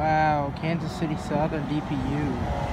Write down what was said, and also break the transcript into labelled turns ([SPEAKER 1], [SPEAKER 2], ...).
[SPEAKER 1] Wow, Kansas City Southern DPU.